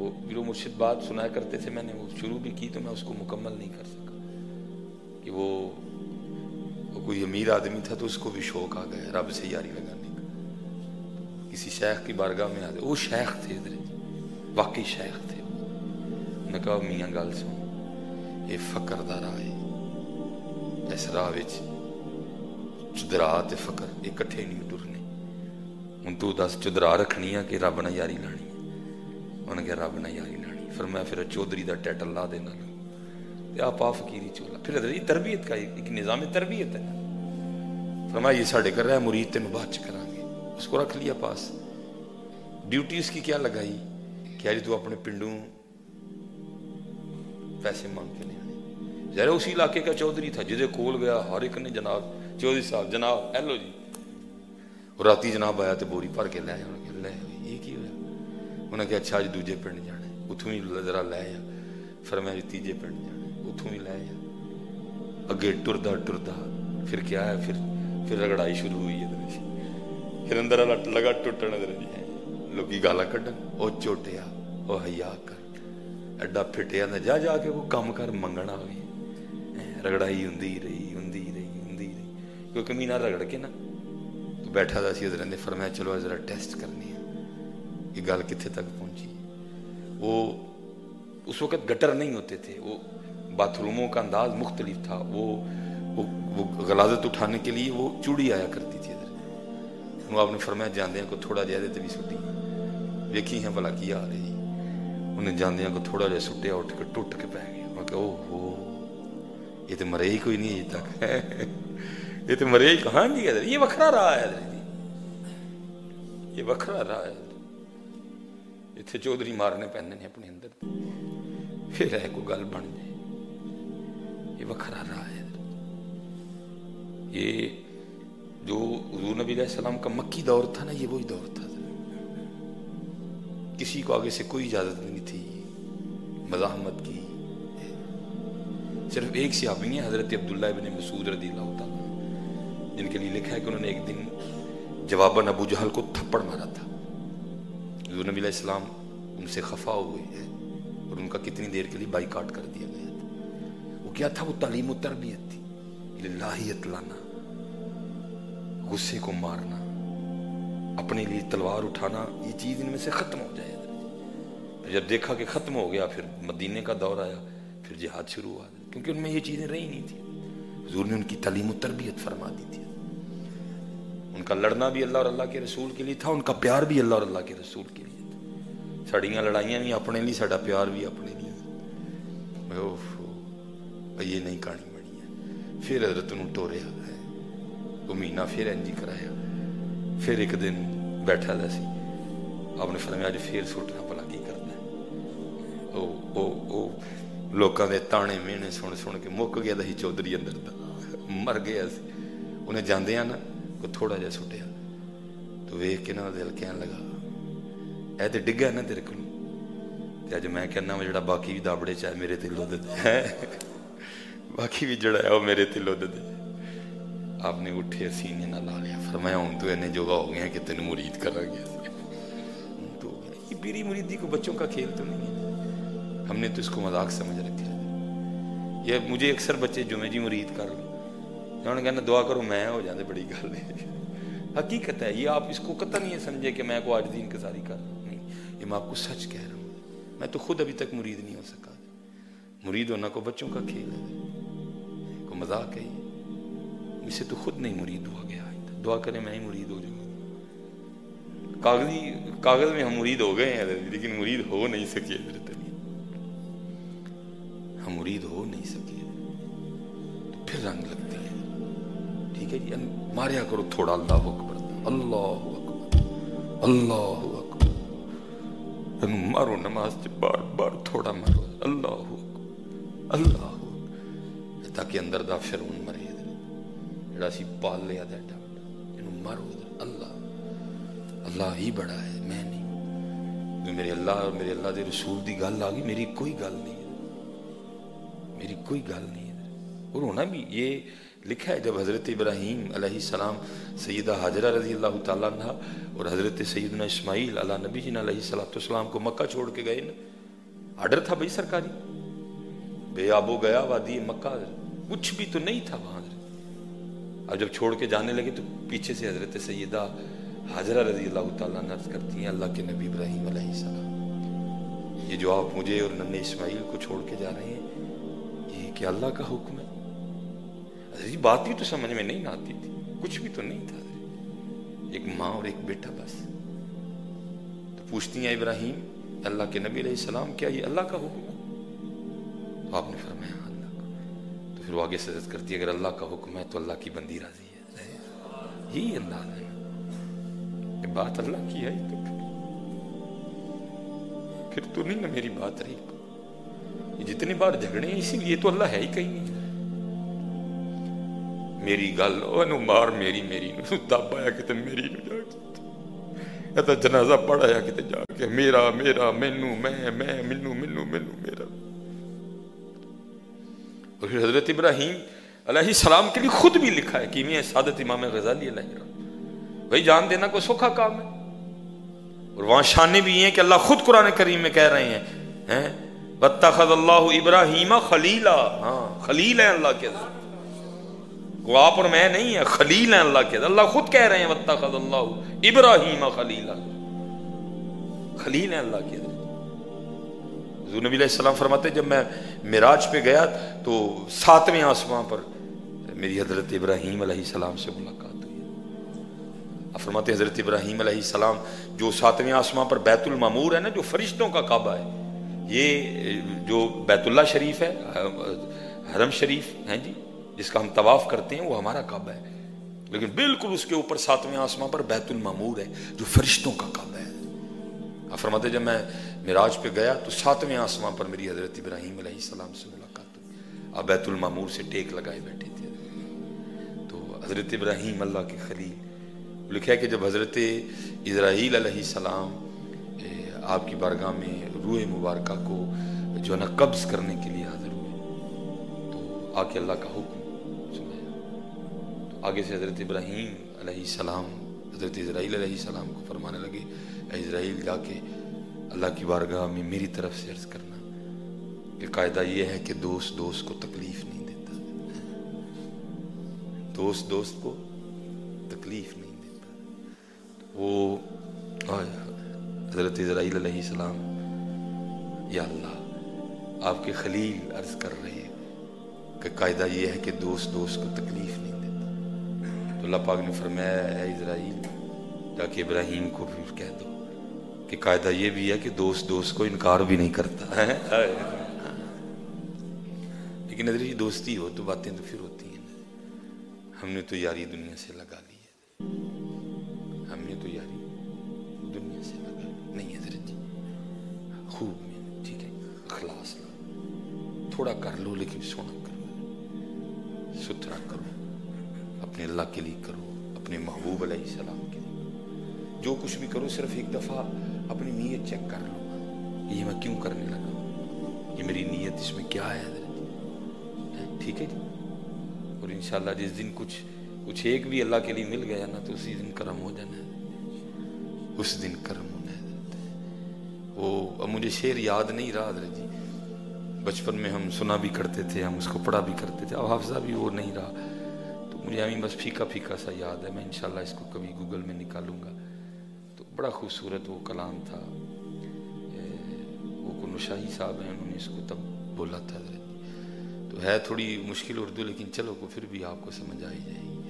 وہ گرو مرشد بات سنایا کرتے تھے میں نے، وہ شروع بھی کی تو میں اس کو مکمل نہیں کر سکا کہ وہ وہ کوئی امیر آدمی تھا تو اس کو بھی شوق آ گیا، رب سے یاری لگانے کا۔ کسی شیخ کی بارگاہ میں آتے وہ شیخ تھے ادھر، واقعی شیخ تھے۔ نے کہا، میاں گل سن، یہ فقر دا راہ ہے۔ اس راہ چدرا تے فقر اکٹھے نہیں ٹرنے ہن تو دس چدرا رکھنی ہے کہ رب نہ یاری لانی۔ ہے انہوں نے کہا رب نہ یاری لانی فرمایا پھر چودھری دا ٹیٹل لا دینا لو تے آپ آ فقیری چولا پھر حضرت یہ تربیت کا ایک نظام تربیت ہے فرمایا یہ ساڑھے کر رہا ہے مرید تینوں بعد چ گے اس کو رکھ لیا پاس ڈیوٹی اس کی کیا لگائی کہ آج تو اپنے پنڈوں پیسے مانگ کے نہیں آنے ذرا اسی علاقے کا چودھری تھا جدے کول گیا ہر ایک نے جناب چودھری صاحب جناب ایلو جی اور راتی جناب آیا تو بوری بھر کے لے آیا انہیں کہا اچھا اج دوجے پنڈ جانا اتوں ہی ذرا لے آیا۔ فرمایا جی تیجے پنڈ جانا اتوں ہی لے آیا۔ اگے ٹردا ٹردا، پھر کیا ہے؟ پھر پھر رگڑائی شروع ہوئی ہے پھر اندر لگا ٹوٹن ادھر جی لوکی گالا کڈن، او چوٹیا، او حیا کر۔ ایڈا پھٹیا نہ جا جا کے وہ کام کر، منگنا ہوئی رگڑائی ہوندی رہی ہوندی رہی ہوندی رہی۔ کیونکہ مینا رگڑ کے نا، تو بیٹھا تھا سی حضرت نے فرمایا چلو ذرا ٹیسٹ کرنی ہے۔ یہ گل کتنے تک پہنچی؟ وہ اس وقت گٹر نہیں ہوتے تھے، وہ باتھ روموں کا انداز مختلف تھا، وہ وہ غلازت اٹھانے کے لیے وہ چوڑی آیا کرتی تھی ادھر۔ وہ آپ نے فرمایا جاندے ہیں کو تھوڑا جہاں دیتے بھی سٹی۔ ویکھی ہیں بلا کی آ رہی۔ انہیں جاندے ہیں کو تھوڑا جہاں سٹیا اٹھ کے ٹوٹ کے پہ گیا۔ میں کہ اوہ ہو، یہ تو مرے ہی کوئی نہیں ہے تک۔ یہ تو مرے ہی کہاں جی ادھر؟ یہ وکھرا رہا ہے ادھر۔ جی یہ وکھرا رہا ہے۔ اتنے چودھری مارنے پہنے نے اپنے اندر پھر ہے کوئی گل بن جائے یہ وکھرا رہا ہے یہ جو حضور نبی علیہ السلام کا مکی دور تھا نا یہ وہی دور تھا کسی کو آگے سے کوئی اجازت نہیں تھی مزاحمت کی صرف ایک صحابی ہیں حضرت عبداللہ ابن مسعود رضی اللہ تعالیٰ جن کے لیے لکھا ہے کہ انہوں نے ایک دن جواباً ابو جہل کو تھپڑ مارا تھا حضور نبی علیہ السلام ان سے خفا ہوئے ہیں اور ان کا کتنی دیر کے لیے بائی کاٹ کر دیا گیا تھا۔ وہ کیا تھا؟ وہ تعلیم و تربیت تھی۔ للہیت لانا غصے کو مارنا، اپنے لیے تلوار اٹھانا، یہ چیز ان میں سے ختم ہو جائے جب دیکھا کہ ختم ہو گیا، پھر مدینے کا دور آیا، پھر جہاد شروع ہوا۔ کیونکہ ان میں یہ چیزیں رہی نہیں تھی حضور نے ان کی تعلیم و تربیت فرما دی تھی۔ ان کا لڑنا بھی اللہ اور اللہ کے رسول کے لیے تھا ان کا پیار بھی اللہ اور اللہ کے رسول کے لیے تھا ساڑیاں لڑائیاں بھی اپنے لیے ساڑا پیار بھی اپنے لیے یہ نہیں کہانی بڑی ہے پھر حضرت انہوں ٹوریا ہے وہ مہینہ پھر انجی کرایا پھر ایک دن بیٹھا دا سی آپ نے فرمایا آج پھر سوٹنا پلا کی کرنا ہے او او او لوکاں دے تانے مینے سن سن کے مک گیا دا ہی چودھری اندر دا مر گیا کو تھوڑا جا سٹیا۔ تو ویکھ کے نا دل کہن لگا، اے تے ڈگا نا تیرے کول؟ تے اج میں کہنا وا جڑا باقی بھی دابڑے چاہے میرے تے لود دے باقی بھی جڑا ہے وہ میرے تے لود دے آپ نے اٹھے سینے نہ لا لیا۔ فرمایا، ہوں تو اینے جوگا ہو گیا کہ تین مرید کرا گیا تو یہ پیری مریدی کو بچوں کا کھیل تو نہیں ہے۔ ہم نے تو اس کو مذاق سمجھ رکھا ہے۔ یہ مجھے اکثر بچے جو جی مرید کر لوں انہوں نے کہنا دعا کرو، میں ہو جاندے، بڑی گل ہے. حقیقت ہے، یہ آپ اس کو قطع نہیں سمجھے کہ میں کو آج دین انکساری کر نہیں، یہ میں آپ کو سچ کہہ رہا ہوں۔ میں تو خود ابھی تک مرید نہیں ہو سکا۔ مرید ہونا کو بچوں کا کھیل ہے کو مذاق ہے مجھ سے تو خود نہیں مرید ہوا گیا۔ دعا کریں، میں ہی مرید ہو جاؤں۔ کاغذی، کاغذ میں ہم مرید ہو گئے ہیں، لیکن مرید ہو نہیں سکے حضرت ٹھیک ہے جی ماریا کرو، تھوڑا اللہ اکبر اللہ اکبر اللہ اکبر۔ مارو نماز سے بار بار تھوڑا مارو، اللہ اکبر اللہ اکبر۔ تاکہ اندر دا فرون مرے جڑا سی پال لیا دا ایڈا جنہوں مرو اللہ اللہ ہی بڑا ہے، میں نہیں۔ جو میرے اللہ اور میرے اللہ دے رسول دی گل آگئی میری کوئی گل نہیں میری کوئی گل نہیں ہے۔ اور ہونا بھی یہ لکھا ہے جب حضرت ابراہیم علیہ السلام سیدہ حاجرہ رضی اللہ تعالیٰ عنہ اور حضرت سیدنا اسماعیل علیہ نبی جن علیہ السلام السلام کو مکہ چھوڑ کے گئے نا آڈر تھا بھائی سرکاری؟ بے آبو گیا وادی مکہ، کچھ بھی تو نہیں تھا وہاں۔ اب جب چھوڑ کے جانے لگے تو پیچھے سے حضرت سیدہ حاجرہ رضی اللہ تعالیٰ نرز کرتی ہیں، اللہ کے نبی ابراہیم علیہ السلام، یہ جو آپ مجھے اور نن اسماعیل کو چھوڑ کے جا رہے ہیں، یہ کیا اللہ کا حکم ہے؟ بات بھی تو سمجھ میں نہیں آتی تھی۔ کچھ بھی تو نہیں تھا۔ ایک ماں اور ایک بیٹا بس۔ تو پوچھتی ہیں ابراہیم، اللہ کے نبی علیہ السلام، کیا یہ اللہ کا حکم ہے؟ تو آپ نے فرمایا ہاں اللہ کا۔ تو پھر وہ آگے سجد کرتی ہے، اگر اللہ کا حکم ہے تو اللہ کی بندی راضی ہے۔ یہی انداز ہے۔ یہ بات اللہ کی ہے۔ تو پھر تو نہیں نا میری بات رہی۔ یہ جتنی بار جھگڑے ہیں، اسی لیے تو اللہ ہے ہی کہیں۔ نہیں میری گل او مار میری میری نو دب آیا کتے میری نو جا کے۔ تا جنازہ پڑھایا کتے جا کے، میرا میرا مینو میں میں منو منو منو میرا۔ اور پھر حضرت ابراہیم علیہ السلام کے لیے خود بھی لکھا ہے کہ میں سعادت امام غزالی علیہ السلام۔ بھائی جان دینا کوئی سوکھا کام ہے۔ اور وہاں شانے بھی ہیں کہ اللہ خود قرآن کریم میں کہہ رہے ہیں بتخذ اللہ ابراہیم خلیلا ہاں خلیل ہیں اللہ کے۔ وہ آپ اور میں نہیں ہے خلیل ہیں اللہ کے اللہ خود کہہ رہے ہیں بتخذ اللہ ابراہیم خلیلا۔ خلیل ہیں اللہ کے حضور نبی علیہ السلام فرماتے جب میں معراج پہ گیا تو ساتویں آسمان پر میری حضرت ابراہیم علیہ السلام سے ملاقات ہوئی۔ فرماتے حضرت ابراہیم علیہ السلام جو ساتویں آسمان پر بیت المامور ہے نا، جو فرشتوں کا کعبہ ہے، یہ جو بیت اللہ شریف ہے، حرم شریف، ہیں جی؟ جس کا ہم طواف کرتے ہیں وہ ہمارا کعبہ ہے۔ لیکن بالکل اس کے اوپر ساتویں آسمان پر بیت المامور ہے، جو فرشتوں کا کعبہ ہے۔ فرماتے جب میں معراج پہ گیا تو ساتویں آسمان پر میری حضرت ابراہیم علیہ السلام سے ملاقات ہوئی۔ اب بیت المامور سے ٹیک لگائے بیٹھے تھے۔ تو حضرت ابراہیم اللہ کے خلیل، لکھا ہے کہ جب حضرت اسرائیل علیہ السلام آپ کی بارگاہ میں روح مبارکہ کو جو ہے نا قبض کرنے کے لیے حاضر ہوئے، تو آ کے اللہ کا حکم آگے سے حضرت ابراہیم علیہ السلام، حضرت اسرائیل علیہ السلام کو فرمانے لگے، اے اسرائیل، جا کے اللہ کی بارگاہ میں میری طرف سے عرض کرنا۔ کہ قاعدہ یہ ہے کہ دوست دوست کو تکلیف نہیں دیتا۔ دوست دوست کو تکلیف نہیں دیتا۔ وہ حضرت اسرائیل علیہ السلام، یا اللہ، آپ کے خلیل عرض کر رہے ہیں کہ قاعدہ یہ ہے کہ دوست دوست کو تکلیف نہیں اللہ پاک نے فرمایا اے اسرائیل جا کہ ابراہیم کو بھی کہہ دو کہ قاعدہ یہ بھی ہے کہ دوست دوست کو انکار بھی نہیں کرتا۔ ہے لیکن ادھر یہ دوستی ہو تو باتیں تو پھر ہوتی ہیں۔ ہم نے تو یاری دنیا سے لگا لی تھوڑا کر لو لیکن سونا کرو ستھرا کرو۔ اپنے اللہ کے لیے کرو، اپنے محبوب علیہ السلام کے لیے جو کچھ بھی کرو، صرف ایک دفعہ اپنی نیت چیک کر لو۔ یہ میں کیوں کرنے لگا؟ یہ میری نیت اس میں کیا ہے حضرت؟ ٹھیک ہے جی؟ اور انشاءاللہ جس دن کچھ کچھ ایک بھی اللہ کے لیے مل گیا نا، تو اسی دن کرم ہو جانا ہے۔ اس دن کرم ہونا ہے۔ وہ مجھے شعر یاد نہیں رہا حضرت جی۔ بچپن میں ہم سنا بھی کرتے تھے، ہم اس کو پڑھا بھی کرتے تھے۔ اب حافظہ بھی وہ نہیں رہا۔ مجھے ہمیں بس پھیکا پھیکا سا یاد ہے، میں انشاءاللہ اس کو کبھی گوگل میں نکالوں گا۔ تو بڑا خوبصورت وہ کلام تھا۔ وہ کو شاہی صاحب ہیں، انہوں نے اس کو تب بولا تھا۔ تو ہے تھوڑی مشکل اردو، لیکن چلو کو پھر بھی آپ کو سمجھ آئی جائے گی۔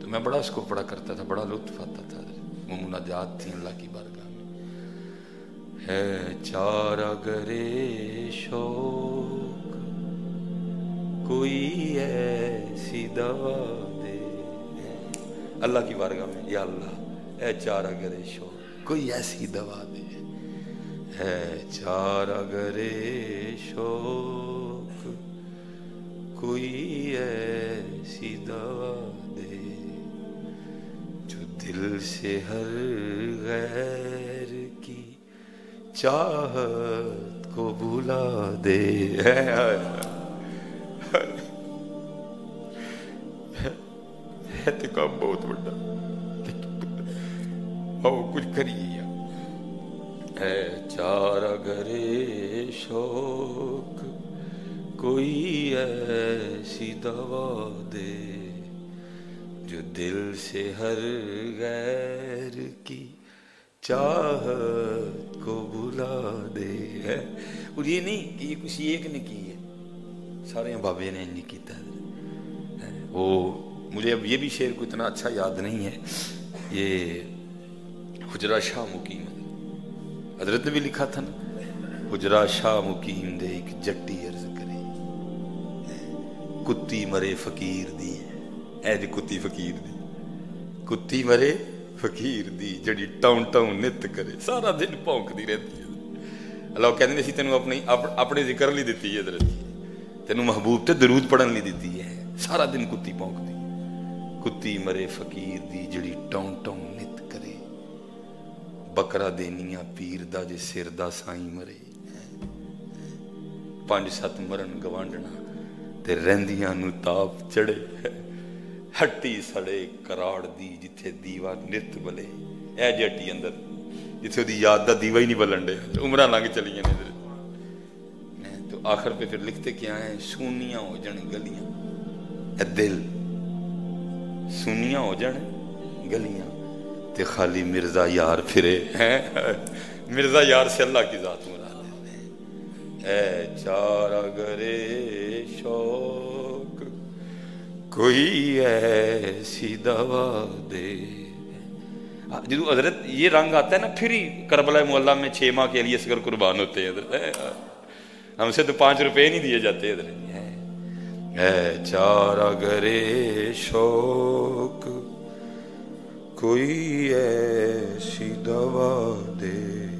تو میں بڑا اس کو پڑھا کرتا تھا، بڑا لطف آتا تھا۔ وہ مناجات تھیں اللہ کی بارگاہ ہے چار گرے شوق، کوئی ایسی دوا۔ اللہ کی بارگاہ میں، یا اللہ، اے چار گرے شوق کوئی ایسی دوا دے۔ ہے چار گرے شوق کوئی ایسی دوا دے۔ جو دل سے ہر غیر کی چاہت کو بھولا دے۔ کام بہت بڑا آؤ کچھ کریے چار گرے شوق کوئی ایسی دوا دے جو دل سے ہر غیر کی چاہت کو بلا دے ہے اور یہ نہیں کہ یہ کسی ایک نے کی ہے سارے بابے نے نہیں کیتا ہے وہ مجھے اب یہ بھی شعر کو اتنا اچھا یاد نہیں ہے یہ حجرہ شاہ مقیم حضرت نے بھی لکھا تھا نا حجرہ شاہ مقیم دے ایک جٹی عرض کرے کتی مرے فقیر دی اے جی کتی فقیر دی کتی مرے فقیر دی جڑی ٹاؤن ٹاؤن نت کرے سارا دن پونک دی رہتی ہے اللہ کہتے ہیں تینوں اپنی اپنے ذکر لی دیتی ہے حضرت تینوں محبوب تے درود پڑھن لی دیتی ہے سارا دن کتی پونک دی کتی مرے فقیر دی جڑی ٹون ٹون نت کرے بکرا دینیا پیر دا جے سر دا سائیں مرے پانچ ست مرن گوانڈنا تے رہندیاں نو تاپ چڑے ہٹی سڑے کراڑ دی جتھے دیوا نت بلے اے جٹی اندر جتھے دی یاد دا دیوا ہی نہیں بلن دے عمرہ لنگ چلی جانے ادھر تو آخر پہ پھر لکھتے کیا ہیں سونیاں ہو جن گلیاں اے دل سنیاں ہو جان گلیاں۔ تے خالی مرزا یار پھرے۔ ہیں مرزا یار سے اللہ کی ذات مراد ہے۔ اے چارا گرے شوق کوئی ایسی دوا دے۔ جدو حضرت یہ رنگ آتا ہے نا پھر ہی کربلا مولا میں چھ ماہ کے لیے سگر قربان ہوتے ہیں۔ حضرت ہم سے تو پانچ روپے نہیں دیے جاتے۔ حضرت ہے چارا گرے شوق کوئی ایسی دوا دے